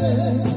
yeah.